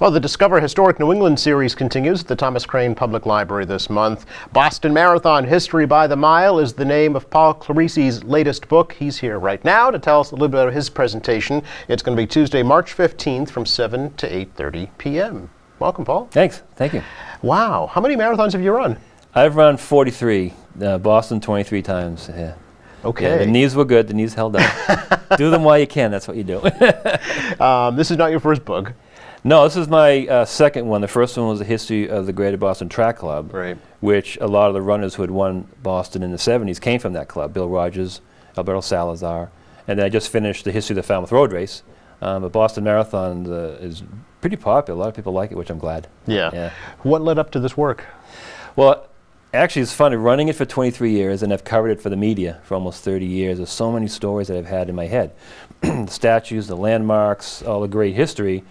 Well, the Discover Historic New England series continues at the Thomas Crane Public Library this month. Boston Marathon History by the Mile is the name of Paul Clerici's latest book. He's here right now to tell us a little bit about his presentation. It's going to be Tuesday, March 15th from 7 to 8.30 p.m. Welcome, Paul. Thanks. Thank you. Wow. How many marathons have you run? I've run 43, uh, Boston 23 times. Yeah. Okay. Yeah, the knees were good. The knees held up. do them while you can. That's what you do. um, this is not your first book. No, this is my uh, second one. The first one was the history of the Greater Boston Track Club, right. which a lot of the runners who had won Boston in the 70s came from that club. Bill Rodgers, Alberto Salazar. And then I just finished the history of the Falmouth Road Race. Um, the Boston Marathon uh, is pretty popular. A lot of people like it, which I'm glad. Yeah. yeah. What led up to this work? Well, actually, it's funny. Running it for 23 years, and I've covered it for the media for almost 30 years. There's so many stories that I've had in my head. the statues, the landmarks, all the great history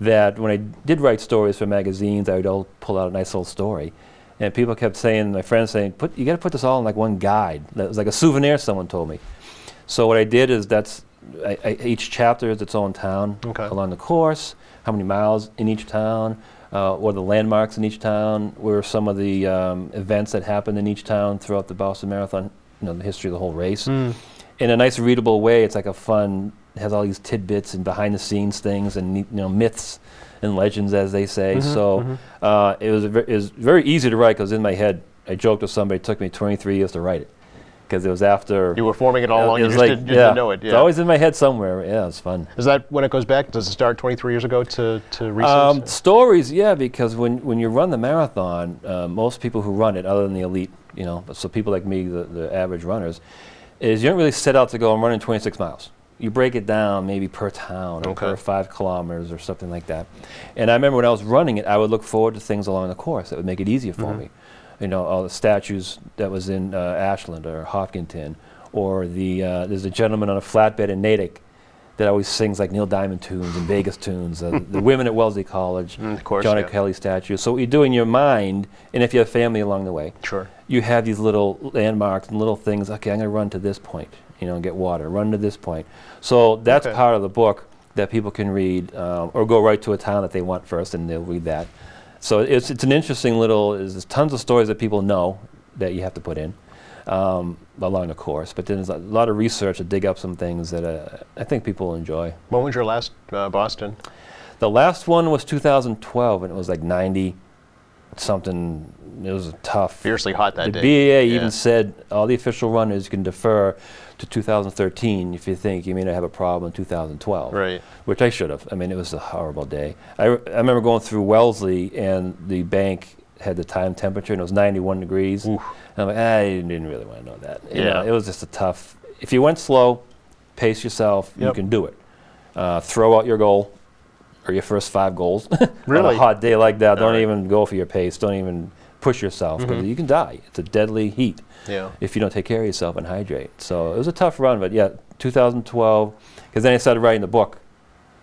that when I did write stories for magazines, I would all pull out a nice little story. And people kept saying, my friends saying, put, you got to put this all in like one guide. That was like a souvenir, someone told me. So what I did is that's, I, I, each chapter is its own town okay. along the course, how many miles in each town, uh, what are the landmarks in each town, where are some of the um, events that happened in each town throughout the Boston Marathon, you know, the history of the whole race. Mm. In a nice readable way, it's like a fun has all these tidbits and behind the scenes things and you know myths and legends, as they say. Mm -hmm, so mm -hmm. uh, it was it was very easy to write because in my head I joked with somebody. It took me 23 years to write it because it was after you were forming it all along. You just like, did, yeah, didn't know it. Yeah. It's always in my head somewhere. Yeah, it's fun. Is that when it goes back? Does it start 23 years ago to to research? Um, stories, yeah, because when when you run the marathon, uh, most people who run it, other than the elite, you know, so people like me, the, the average runners, is you don't really set out to go and running 26 miles you break it down maybe per town or okay. per five kilometers or something like that. And I remember when I was running it, I would look forward to things along the course that would make it easier for mm -hmm. me. You know, all the statues that was in uh, Ashland or Hopkinton, or the uh, there's a gentleman on a flatbed in Natick that always sings like Neil Diamond tunes and Vegas tunes. Uh, the women at Wellesley College, mm, course, Johnny yeah. Kelley statues. So what you do in your mind, and if you have family along the way, sure, you have these little landmarks and little things. Okay, I'm going to run to this point you know, and get water, run to this point. So that's okay. part of the book that people can read um, or go right to a town that they want first and they'll read that. So it's, it's an interesting little, there's tons of stories that people know that you have to put in um, along the course, but then there's a lot of research to dig up some things that uh, I think people enjoy. When was your last uh, Boston? The last one was 2012 and it was like 90 something, it was a tough. Fiercely hot that the day. BAA yeah. even said all the official runners can defer to 2013 if you think you may not have a problem in 2012. Right. Which I should have. I mean, it was a horrible day. I, I remember going through Wellesley and the bank had the time temperature and it was 91 degrees. Oof. And I'm like, I didn't really want to know that. You yeah. Know, it was just a tough. If you went slow, pace yourself, yep. you can do it. Uh, throw out your goal or your first five goals. really? On a hot day like that, don't right. even go for your pace. Don't even push yourself because mm -hmm. you can die. It's a deadly heat yeah. if you don't take care of yourself and hydrate. So it was a tough run, but yeah, 2012, because then I started writing the book.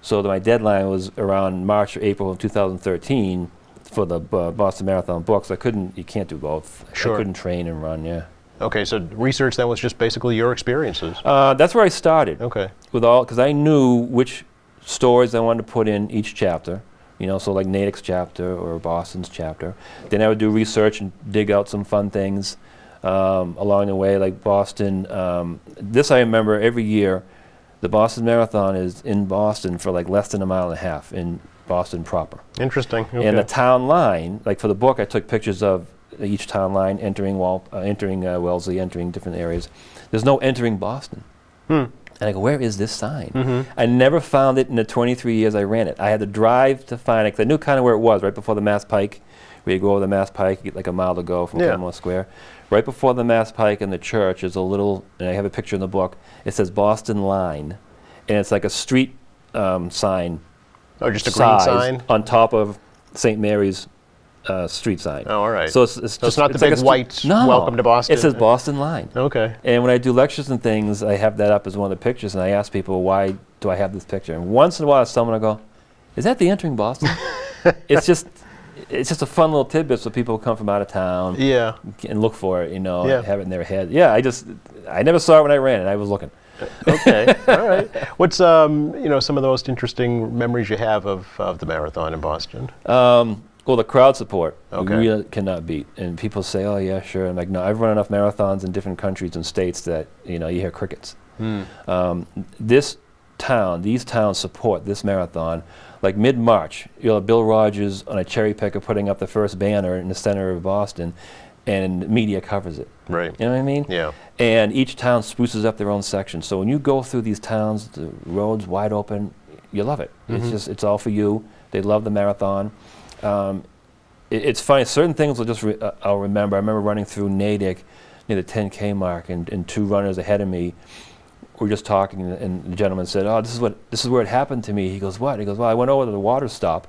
So my deadline was around March or April of 2013 for the uh, Boston Marathon books. I couldn't, you can't do both. Sure. I couldn't train and run, yeah. Okay, so research that was just basically your experiences. Uh, that's where I started. Okay. With all, because I knew which stories I wanted to put in each chapter. You know, so like Natick's chapter or Boston's chapter. Then I would do research and dig out some fun things um, along the way, like Boston. Um, this I remember every year. The Boston Marathon is in Boston for like less than a mile and a half in Boston proper. Interesting. Okay. And the town line, like for the book, I took pictures of each town line entering Wal uh, entering uh, Wellesley, entering different areas. There's no entering Boston. Hmm. And I go, where is this sign? Mm -hmm. I never found it in the 23 years I ran it. I had to drive to find it because I knew kind of where it was, right before the Mass Pike. Where you go over the Mass Pike, get like a mile to go from yeah. Kenmore Square. Right before the Mass Pike and the church is a little, and I have a picture in the book, it says Boston Line. And it's like a street um, sign. Or just a green sign? On top of St. Mary's uh, street sign. Oh, all right. So it's, it's, so it's not the big white no, welcome to Boston? It says Boston Line. Okay. And when I do lectures and things, I have that up as one of the pictures, and I ask people, why do I have this picture? And once in a while, someone will go, is that the entering Boston? it's just it's just a fun little tidbit so people come from out of town yeah. and look for it, you know, yeah. have it in their head. Yeah, I just, I never saw it when I ran and I was looking. okay, all right. What's um, you know some of the most interesting memories you have of, of the marathon in Boston? Um, well, the crowd support Okay. we really cannot beat. And people say, "Oh yeah, sure." I'm like, "No, I've run enough marathons in different countries and states that you know you hear crickets." Um, this town, these towns support this marathon. Like mid-March, you'll have Bill Rodgers on a cherry picker putting up the first banner in the center of Boston, and media covers it. Right. You know what I mean? Yeah. And each town spruces up their own section. So when you go through these towns, the roads wide open, you love it. It's just it's all for you. They love the marathon. Um, it, it's funny. Certain things will just re- uh, I'll remember. I remember running through Natick near the 10k mark, and, and two runners ahead of me were just talking, and, the gentleman said, "Oh, this is what this is where it happened to me." He goes, "What?" He goes, "Well, I went over to the water stop."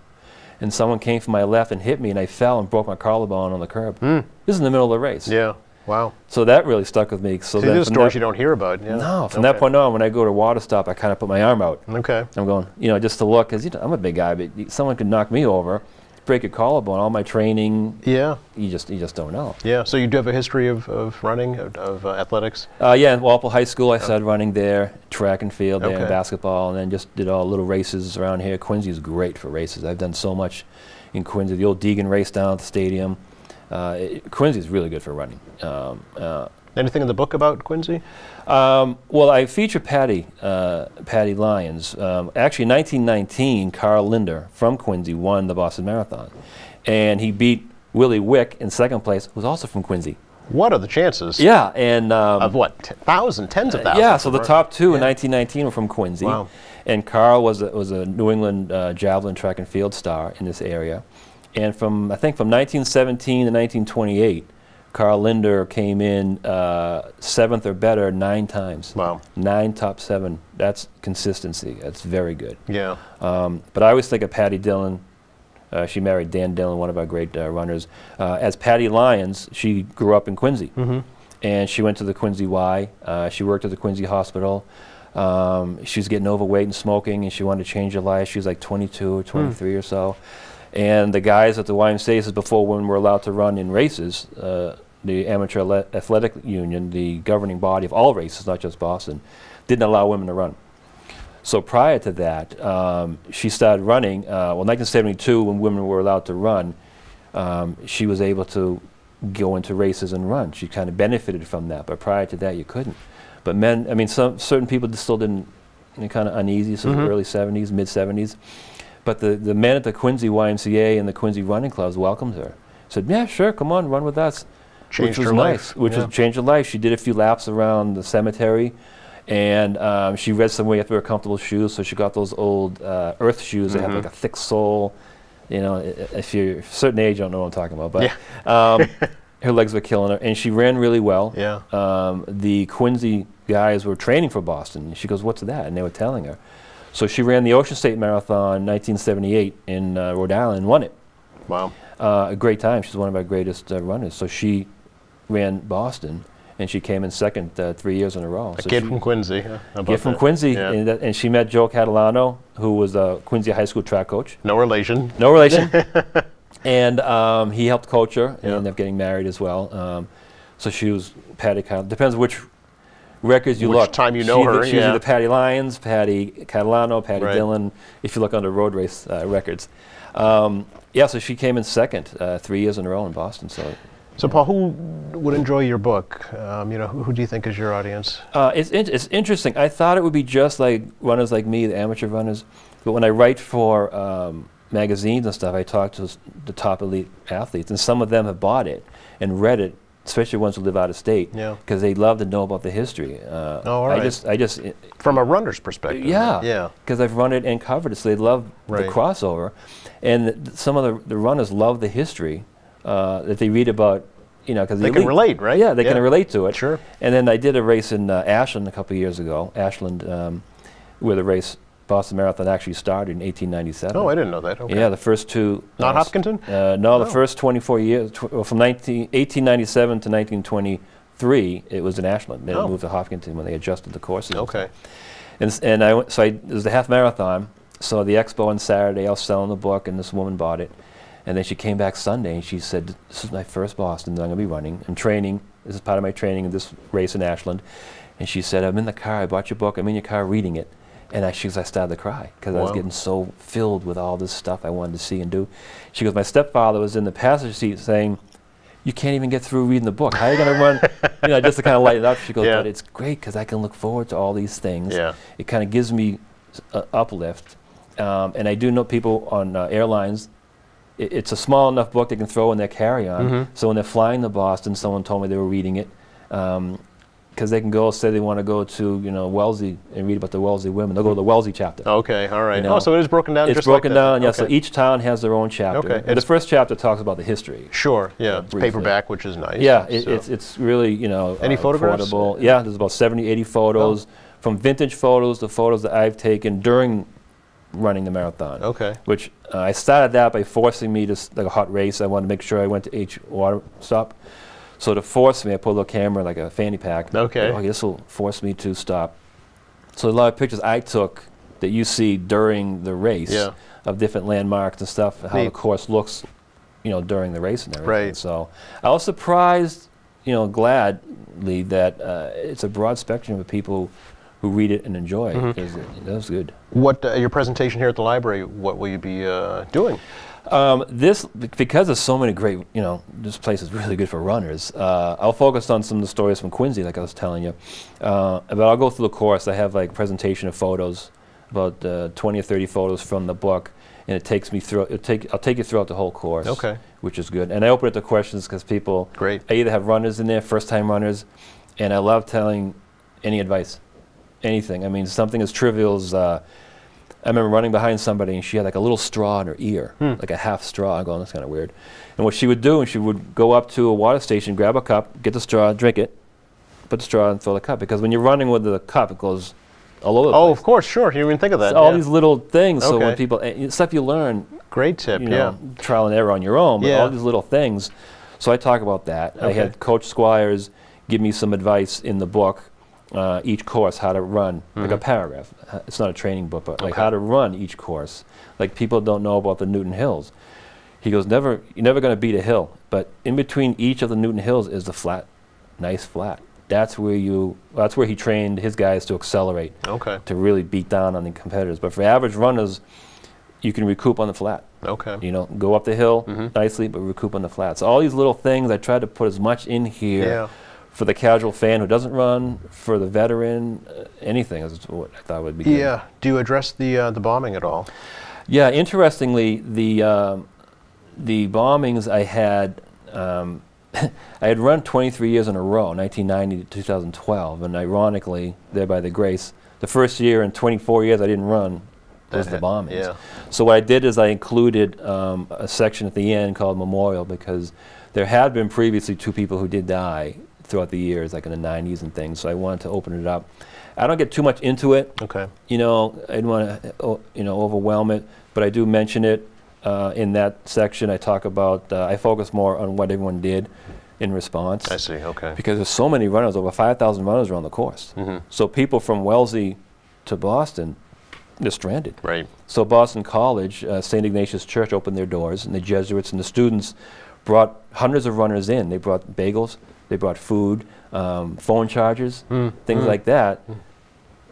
And someone came from my left and hit me, and I fell and broke my collarbone on the curb. This is in the middle of the race. Yeah. Wow. So that really stuck with me. So then these are stories you don't hear about. Yeah. no, from Okay. that point on, when I go to water stop, I kind of put my arm out. Okay. I'm going, you know, just to look, because you know, I'm a big guy, but someone could knock me over, break a collarbone. All my training, Yeah. you just you just don't know. Yeah. So you do have a history of, of running, of, of uh, athletics? Uh, yeah, in Walpole High School, I started running there, track and field there, Okay. and basketball, and then just did all little races around here. Quincy is great for races. I've done so much in Quincy. The old Deegan race down at the stadium. Uh, it, Quincy is really good for running. Um, uh, Anything in the book about Quincy? Um, well, I feature Patty, uh, Patty Lyons. Um, actually, in 1919, Carl Linder from Quincy won the Boston Marathon, and he beat Willie Wick in second place, who was also from Quincy. What are the chances? Yeah, and um, Of what? T- tens of thousands. yeah, so the top two in 1919 were from Quincy, Wow. and Carl was a, was a New England uh, javelin track and field star in this area, and from I think from 1917 to 1928, Carl Linder came in uh, seventh or better nine times. Wow. Nine top seven. That's consistency. That's very good. Yeah. Um, but I always think of Patty Dillon. Uh, she married Dan Dillon, one of our great uh, runners. Uh, as Patty Lyons, she grew up in Quincy. And she went to the Quincy Y. Uh, she worked at the Quincy Hospital. Um, she was getting overweight and smoking, and she wanted to change her life. She was like 22 or 23 or so. And the guys at the YMCA, this is before women were allowed to run in races, uh, the Amateur Athletic Union, the governing body of all races, not just Boston, didn't allow women to run. So prior to that, um, she started running. Uh, well, 1972, when women were allowed to run, um, she was able to go into races and run. She kind of benefited from that. But prior to that, you couldn't. But men, I mean, some certain people still didn't, you know, kind of uneasy. So the early 70s, mid 70s. But the, the men at the Quincy YMCA and the Quincy running clubs welcomed her. Said, "Yeah, sure, come on, run with us." Changed which was her nice. life, Which yeah. was changed her life. She did a few laps around the cemetery, and um, she read somewhere you have to wear comfortable shoes. So she got those old uh, Earth shoes that have Mm-hmm. like a thick sole. You know, if you're a certain age, you don't know what I'm talking about. But um, her legs were killing her, and she ran really well. Yeah. Um, the Quincy guys were training for Boston. She goes, "What's that?" And they were telling her. So she ran the Ocean State Marathon in 1978 in uh, Rhode Island and won it Wow. uh, a great time. She's one of our greatest uh, runners. So she ran Boston, and she came in second uh, three years in a row. A so kid from Quincy. How kid from that? Quincy, Yeah. and, that, and she met Joe Catalano, who was a Quincy high school track coach. No relation. No relation. and um, he helped coach her, and Yeah. ended up getting married as well. Um, so she was Patty. Cat- depends which records you Which look. time you know She- her, She was yeah. either Patty Lyons, Patty Catalano, Patty Right. Dillon. If you look under road race uh, records. Um, yeah, so she came in second uh, three years in a row in Boston. So So, Paul, who would enjoy your book? Um, you know, who, who do you think is your audience? Uh, it's, in- it's interesting. I thought it would be just like runners like me, the amateur runners. But when I write for um, magazines and stuff, I talk to the top elite athletes, and some of them have bought it and read it, especially ones who live out of state, Yeah. because they love to know about the history. Uh, Oh, all I just, I just, i- From a runner's perspective. yeah, Yeah. because I've run it and covered it, so they love Right. the crossover, and th- some of the, the runners love the history uh, that they read about. You know, because They can relate, right? Yeah, they can relate to it. Sure. And then I did a race in uh, Ashland a couple of years ago, Ashland, um, where the race Boston Marathon actually started in 1897. Oh, I didn't know that. Okay. Yeah, the first two. Not uh, Hopkinton? Uh, no, the Oh. first 24 years, tw- well, from 19, 1897 to 1923, it was in Ashland. Then Oh. it moved to Hopkinton when they adjusted the courses. Okay. And, and I went, so I, it was the half marathon. So the expo on Saturday. I was selling the book, and this woman bought it. And then she came back Sunday, and she said, "This is my first Boston that I'm going to be running and training. This is part of my training in this race in Ashland." And she said, I'm in the car, I bought your book, I'm in your car reading it. And I, she goes, I started to cry because I was getting so filled with all this stuff I wanted to see and do. She goes, my stepfather was in the passenger seat saying, you can't even get through reading the book. How are you going to run? you know, just to kind of lighten it up. She goes, Yeah. but it's great because I can look forward to all these things. Yeah. It kind of gives me uplift. Um, and I do know people on uh, airlines, i it's a small enough book they can throw in their carry-on. Mhm. So when they're flying to Boston, someone told me they were reading it. Because they can go say they want to go to you know Wellesley and read about the Wellesley women. They'll go to the Wellesley chapter. Okay, all right. You know, oh, so it is broken down it's just broken like that. down, yeah. So each town has their own chapter. Okay, And the first chapter talks about the history. Sure, yeah. uh, it's paperback, which is nice. Yeah, it, so- it's it's really you know Any uh, photographs? affordable. Yeah, there's about 70, 80 photos, from vintage photos to photos that I've taken during running the marathon. Okay. Which uh, I started that by forcing me to like a hot race. I wanted to make sure I went to each water stop. So to force me, I put a little camera like a fanny pack. Okay. Oh, this will force me to stop. So a lot of pictures I took that you see during the race Yeah. of different landmarks and stuff, how the course looks, you know, during the race and everything. Right. So I was surprised, you know, gladly that uh, it's a broad spectrum of people who read it and enjoy it. Mm-hmm. 'cause it- That was good. What uh, your presentation here at the library? What will you be uh, doing? Um, this because there's so many great, you know, this place is really good for runners. Uh, I'll focus on some of the stories from Quincy, like I was telling you. Uh, but I'll go through the course. I have like a presentation of photos, about uh, 20 or 30 photos from the book, and it takes me through. It take I'll take you throughout the whole course. Okay. Which is good, and I open it to questions because people. Great. I either have runners in there, first-time runners, and I love telling any advice, anything. I mean, something as trivial as. Uh, I remember running behind somebody and she had like a little straw in her ear, Hmm. like a half straw. I'm going, that's kind of weird. And what she would do, is she would go up to a water station, grab a cup, get the straw, drink it, put the straw and fill the cup. Because when you're running with the cup, it goes all over the Oh, place. of course, sure. You didn't even think of that. It's all these little things. Okay. So when people, eh, stuff you learn, Great tip. you yeah. know, trial and error on your own, but Yeah. all these little things. So I talk about that. Okay. I had Coach Squires give me some advice in the book, uh, each course, how to run, like a paragraph. Uh, It's not a training book, but like Mm-hmm. Okay. how to run each course. Like people don't know about the Newton Hills. He goes, never, you're never going to beat a hill, but in between each of the Newton Hills is the flat, nice flat. That's where you. That's where he trained his guys to accelerate Okay. to really beat down on the competitors. But for average runners, you can recoup on the flat. Okay. You know, go up the hill Mm-hmm. nicely, but recoup on the flat. So all these little things, I tried to put as much in here Yeah. For the casual fan who doesn't run, for the veteran, uh, anything is what I thought would be good. Yeah. Do you address the uh, the bombing at all? Yeah, interestingly, the um, the bombings I had, um, I had run 23 years in a row, 1990 to 2012, and ironically, there by the grace, the first year in 24 years I didn't run was the bombings. yeah. So what I did is I included um, a section at the end called memorial because there had been previously two people who did die throughout the years, like in the 90s and things. So I wanted to open it up. I don't get too much into it Okay. you know, I didn't want to, you know, overwhelm it, but I do mention it uh, in that section. I talk about, uh, I focus more on what everyone did in response. I see. Okay. Because there's so many runners, over 5,000 runners around the course. Mhm. So people from Wellesley to Boston, they're stranded. Right. So Boston College, uh, St. Ignatius Church opened their doors, and the Jesuits and the students brought hundreds of runners in. They brought bagels, they brought food, um, phone chargers, Mm, things mm. like that,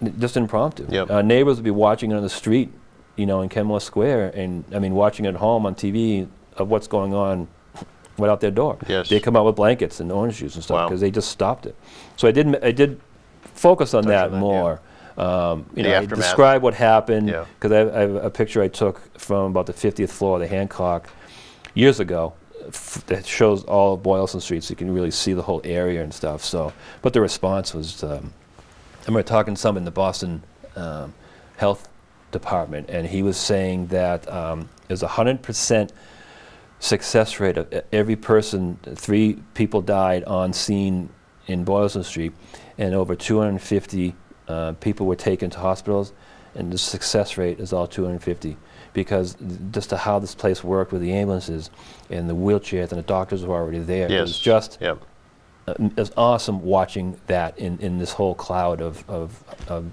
n- just impromptu. Yep. Uh, neighbors would be watching on the street, you know, in Kenmore Square, and I mean, watching at home on TV of what's going on right out their door. Yes. They come out with blankets and orange juice and stuff Wow. because they just stopped it. So I did, m- I did focus on Touch that on that, yeah. more. Um, you The know, aftermath. describe what happened Yeah. because I, I have a picture I took from about the 50th floor of the Hancock years ago f- that shows all of Boylston Street, so you can really see the whole area and stuff. So, but the response was, um, I remember talking to someone in the Boston um, Health Department, and he was saying that um, there's a hundred percent success rate of every person. Three people died on scene in Boylston Street, and over 250 uh, people were taken to hospitals, and the success rate is all 250 because just to how this place worked with the ambulances and the wheelchairs and the doctors were already there. It was just Yep. uh, it was awesome watching that in, in this whole cloud of, of, of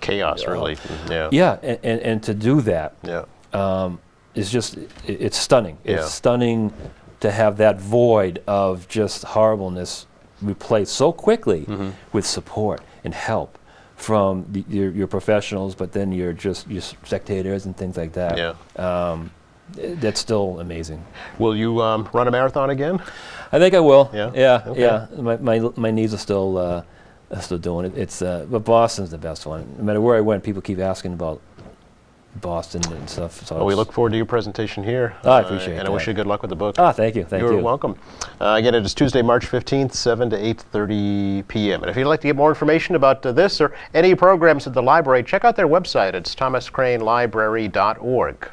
Chaos, Yeah. really. Yeah. yeah, and, and, and to do that Yeah. um, is just i it's stunning. Yeah. It's stunning to have that void of just horribleness replaced so quickly with support and help from the, your, your professionals, but then you're just your spectators and things like that. Yeah. Um, that's still amazing. Will you um, run a marathon again? I think I will. Yeah? Yeah. Okay. Yeah. My, my, my knees are still uh, are still doing it. It's uh, but Boston's the best one. No matter where I went, people keep asking about Boston and stuff. So Well, we look forward to your presentation here. Oh, I Uh, appreciate And I wish you good luck with the book. Ah, thank you. Thank You're you. welcome. Uh, again, it is Tuesday, March 15th, 7 to 8.30 p.m. And if you'd like to get more information about uh, this or any programs at the library, check out their website. It's thomascranelibrary.org.